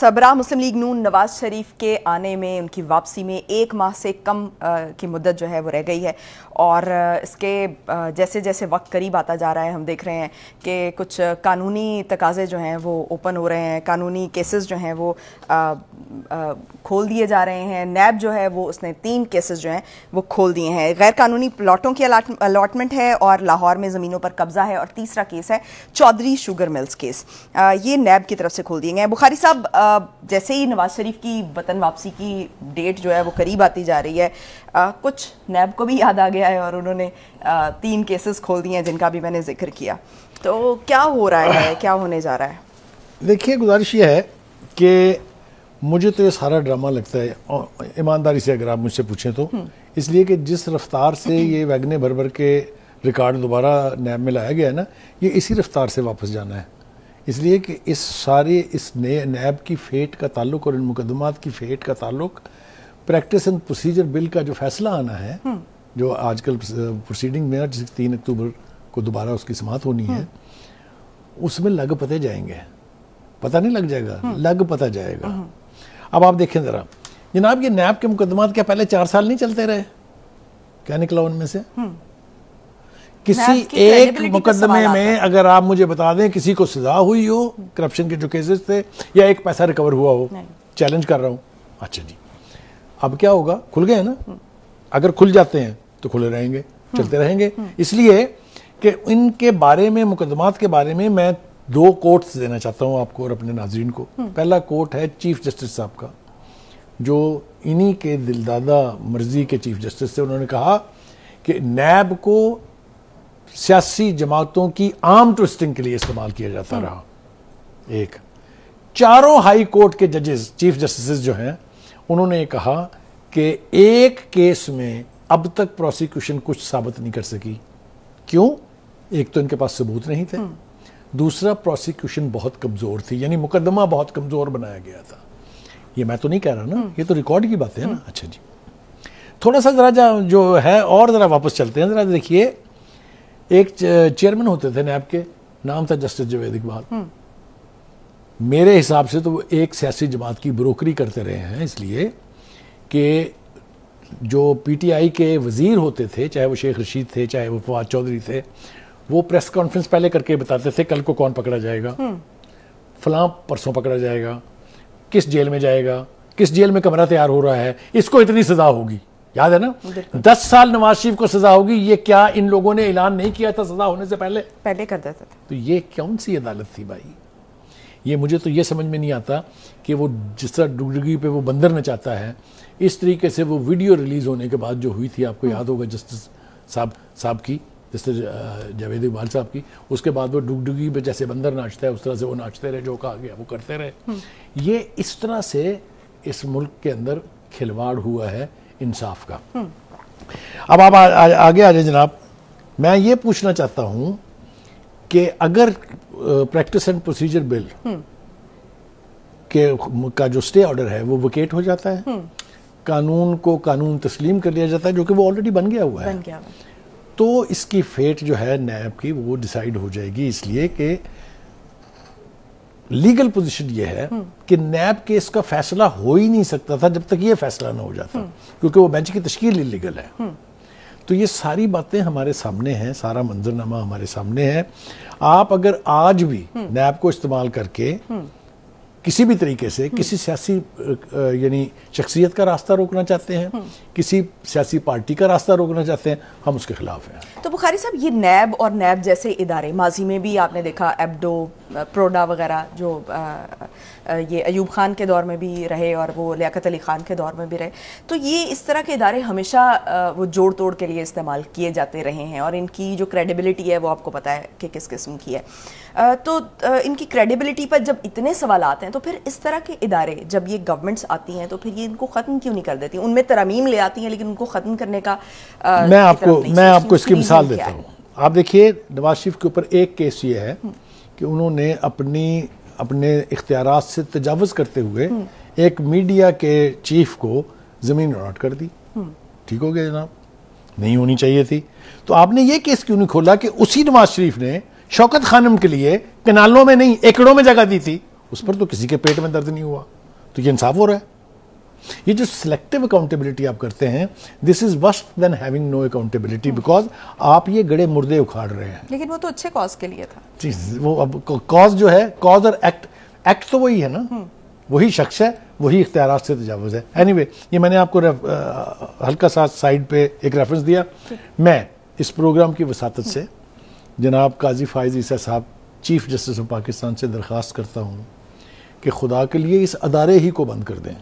सबरा मुस्लिम league नून नवाज़ शरीफ के आने में उनकी वापसी में एक माह से कम आ, की मुद्दत जो है वो रह गई है। और इसके जैसे जैसे वक्त करीब आता जा रहा है हम देख रहे हैं कि कुछ कानूनी तकाजे जो हैं वो ओपन हो रहे हैं। कानूनी केसेस जो हैं वो आ, खोल दिए जा रहे हैं। नैब जो है वो उसने तीन केसेस जो हैं वो खोल दिए हैं। गैर कानूनी प्लाटों की अलाटमेंट है और लाहौर में ज़मीनों पर कब्जा है। और तीसरा केस है चौधरी शुगर मिल्स केस। ये नैब की तरफ़ से खोल दिए गए हैं। बुखारी साहब जैसे ही नवाज़ शरीफ की वतन वापसी की डेट जो है वो करीब आती जा रही है आ, कुछ नैब को भी याद आ गया है और उन्होंने तीन केसेस खोल दिए हैं जिनका भी मैंने ज़िक्र किया। तो क्या हो रहा है क्या होने जा रहा है? देखिए गुजारिश ये है कि मुझे तो ये सारा ड्रामा लगता है ईमानदारी से अगर आप मुझसे पूछें तो। हम्म। इसलिए कि जिस रफ्तार से ये वैगने भर भर के रिकॉर्ड दोबारा नैब में लाया गया है ना ये इसी रफ्तार से वापस जाना है। इसलिए कि इस सारे इस नए नैब की फेट का ताल्लुक और इन मुकदमात की फेट का ताल्लुक प्रैक्टिस एंड प्रोसीजर बिल का जो फैसला आना है हम्म। जो आजकल प्रोसीडिंग में जिस तीन अक्टूबर को दोबारा उसकी समाप्त होनी है हम्म। उसमें लग पते जाएँगे। पता नहीं लग जाएगा। हम्म। लग पता जाएगा। अब आप देखें ज़रा जनाब ये नैब के मुकदमात क्या पहले चार साल नहीं चलते रहे? क्या निकला उनमें से? किसी एक मुकदमे में अगर आप मुझे बता दें किसी को सजा हुई हो करप्शन के जो केसेस थे या एक पैसा रिकवर हुआ हो चैलेंज कर रहा हूँ। अच्छा जी। अब क्या होगा? खुल गए ना? हम्म। अगर खुल जाते हैं तो खुले रहेंगे हम्म। चलते रहेंगे। हम्म। इसलिए कि इनके बारे में मुकदमात के बारे में मैं दो कोर्ट्स देना चाहता हूँ आपको और अपने नाजरीन को। पहला कोर्ट है चीफ जस्टिस साहब का जो इन्हीं के दिलदादा मर्ज़ी के चीफ जस्टिस थे। उन्होंने कहा कि नैब को सियासी जमातों की आम ट्विस्टिंग के लिए इस्तेमाल किया जाता हम्म। रहा। एक चारों हाई कोर्ट के जजेस चीफ जस्टिस जो हैं उन्होंने कहा कि एक केस में अब तक प्रोसिक्यूशन कुछ साबित नहीं कर सकी। क्यों? एक तो इनके पास सबूत नहीं थे। हम्म। दूसरा प्रोसिक्यूशन बहुत कमज़ोर थी यानी मुकदमा बहुत कमज़ोर बनाया गया था। ये मैं तो नहीं कह रहा ना हम्म। ये तो रिकॉर्ड की बात है ना? अच्छा जी। थोड़ा सा जरा जो है और जरा वापस चलते हैं। जरा देखिए एक चेयरमैन होते थे नैब के नाम था जस्टिस जवेद इकबाल। मेरे हिसाब से तो वो एक सियासी जमात की ब्रोकरी करते रहे हैं इसलिए कि जो पीटीआई के वज़ीर होते थे चाहे वो शेख रशीद थे चाहे वो फवाद चौधरी थे वो प्रेस कॉन्फ्रेंस पहले करके बताते थे कल को कौन पकड़ा जाएगा हम्म। फलां परसों पकड़ा जाएगा किस जेल में जाएगा किस जेल में कमरा तैयार हो रहा है इसको इतनी सजा होगी याद है ना? दस साल नवाज़ शरीफ को सजा होगी ये क्या इन लोगों ने ऐलान नहीं किया था सजा होने से पहले? पहले कर देता था। तो ये कौन सी अदालत थी भाई? ये मुझे तो ये समझ में नहीं आता कि वो जिस तरह डुगडुगी पे वो बंदर न चाहता है इस तरीके से वो वीडियो रिलीज़ होने के बाद जो हुई थी आपको हम्म। याद होगा जस्टिस साहब साहब की जस्टिस जावेद इकबाल साहब की उसके बाद वो डुगडुगी पे जैसे बंदर नाचता है उस तरह से वो नाचते रहे जो कहा गया वो करते रहे। हम्म। ये इस तरह से इस मुल्क के अंदर खिलवाड़ हुआ है इंसाफ का। अब आप आ, आ, आगे आ जाए जनाब। मैं ये पूछना चाहता हूँ कि अगर प्रैक्टिस एंड प्रोसीजर बिल के का जो स्टे ऑर्डर है वो वकेट हो जाता है? कानून को कानून तस्लीम कर लिया जाता है जो कि वो ऑलरेडी बन गया हुआ है। बन गया तो इसकी फेट जो है नैब की वो डिसाइड हो जाएगी इसलिए कि लीगल पोजीशन ये है कि नैब केस का फैसला हो ही नहीं सकता था जब तक ये फैसला ना हो जाता, क्योंकि वो बेंच की तश्कील इलीगल है। तो ये सारी बातें हमारे सामने हैं, सारा मंजरनामा हमारे सामने है। आप अगर आज भी नैब को इस्तेमाल करके किसी भी तरीके से किसी सियासी यानी शख्सियत का रास्ता रोकना चाहते हैं, किसी सियासी पार्टी का रास्ता रोकना चाहते हैं, हम उसके खिलाफ हैं। तो बुखारी साहब, ये नैब और नैब जैसे इदारे, माजी में भी आपने देखा, एबडो प्रोडा वगैरह जो ये अयूब खान के दौर में भी रहे और वो लियाकत अली ख़ान के दौर में भी रहे। तो ये इस तरह के इदारे हमेशा वो जोड़ तोड़ के लिए इस्तेमाल किए जाते रहे हैं और इनकी जो क्रेडिबिलिटी है वो आपको पता है कि किस किस्म की है। तो इनकी क्रेडिबिलिटी पर जब इतने सवाल आते हैं तो फिर इस तरह के इदारे जब ये गवर्नमेंट्स आती हैं तो फिर ये इनको ख़त्म क्यों नहीं कर देती? उनमें तरमीम ले आती हैं लेकिन उनको ख़त्म करने का मैं आपको मैं आपको इसकी मिसाल देता हूँ? आप देखिए नवाज़ शरीफ के ऊपर एक केस ये है हम्म। कि उन्होंने अपनी अपने इख्तियार से तजावज़ करते हुए हम्म। एक मीडिया के चीफ को ज़मीन अलॉट कर दी। हम्म। ठीक हो गया जनाब? नहीं होनी चाहिए थी। तो आपने ये केस क्यों नहीं खोला कि उसी नवाज़ शरीफ ने शौकत खानम के लिए कनालों में नहीं एकड़ों में जगह दी थी? उस पर तो किसी के पेट में दर्द नहीं हुआ। तो ये इंसाफ हो रहा है। ये जो सिलेक्टिव अकाउंटेबिलिटी आप करते हैं this is worst than having no accountability because आप ये गड़े मुर्दे उखाड़ रहे हैं। लेकिन वो तो अच्छे कॉज के लिए था। जी वो अब कॉज जो है कॉज और एक्ट एक्ट तो वही है ना। वही शख्स है वही इख्तियार से तजावज़ है। एनी anyway, ये मैंने आपको हल्का सा साइड पे एक रेफरेंस दिया। मैं इस प्रोग्राम की वसात से जनाब काजी फाइज ईसा साहब चीफ जस्टिस ऑफ़ पाकिस्तान से दरख्वास्त करता हूँ कि खुदा के लिए इस अदारे ही को बंद कर दें।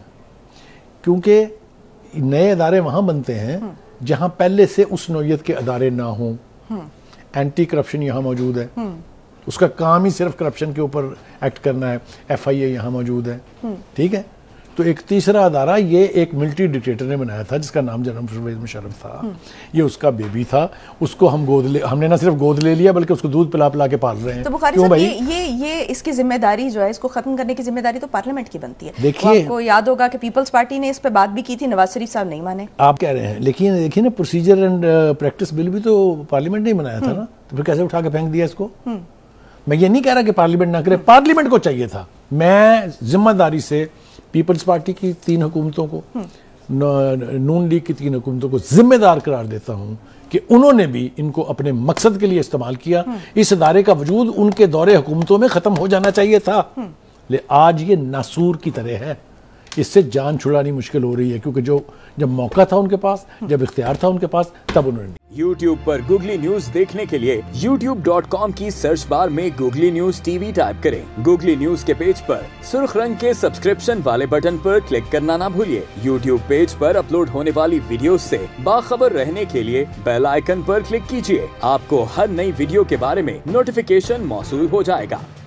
क्योंकि नए अदारे वहाँ बनते हैं जहाँ पहले से उस नोयत के अदारे ना हों। एंटी करप्शन यहाँ मौजूद है। उसका काम ही सिर्फ़ करप्शन के ऊपर एक्ट करना है। एफ़ आई ए यहाँ मौजूद है। ठीक है? तो एक तीसरा अदारा ये एक मिलिट्री डिक्टेटर ने बनाया था जिसका नाम जनरल परवेज मुशरफ था। ये उसका बेबी था। उसको हम गोद ले हमने ना सिर्फ़ गोद ले लिया बल्कि उसको दूध पिला पिला के पाल रहे हैं। तो बुखारी साहब ये, ये ये इसकी ज़िम्मेदारी जो है इसको खत्म करने की ज़िम्मेदारी तो पार्लियामेंट की बनती है। देखिए। आपको याद होगा कि पीपल्स पार्टी ने इस पर बात भी की थी नवाज़ शरीफ साहब नहीं माने। आप कह रहे हैं लेकिन देखिए ना प्रोसीजर एंड प्रैक्टिस बिल भी तो पार्लियामेंट ने बनाया था ना। तो फिर कैसे उठा के फेंक दिया इसको? मैं ये नहीं कह रहा कि पार्लियामेंट ना करे पार्लियामेंट को चाहिए था। मैं ज़िम्मेदारी से पीपल्स पार्टी की तीन हुकूमतों को नून लीग की तीन हुकूमतों को जिम्मेदार करार देता हूँ कि उन्होंने भी इनको अपने मकसद के लिए इस्तेमाल किया। इस अदारे का वजूद उनके दौरे हुकूमतों में खत्म हो जाना चाहिए था। ले, आज ये नासूर की तरह है। इससे जान छुड़ानी मुश्किल हो रही है, क्योंकि जो, जब मौका था उनके पास, जब इख्तियार था उनके पास, तब उन्होंने YouTube पर गूगली न्यूज़ देखने के लिए youtube.com की सर्च बार में गूगली न्यूज़ टीवी टाइप करें। गूगली न्यूज़ के पेज पर सुर्ख रंग के सब्सक्रिप्शन वाले बटन पर क्लिक करना ना भूलिए। YouTube पेज पर अपलोड होने वाली वीडियो से बाखबर रहने के लिए बेल आइकन पर क्लिक कीजिए। आपको हर नई वीडियो के बारे में नोटिफिकेशन मौसू हो जाएगा।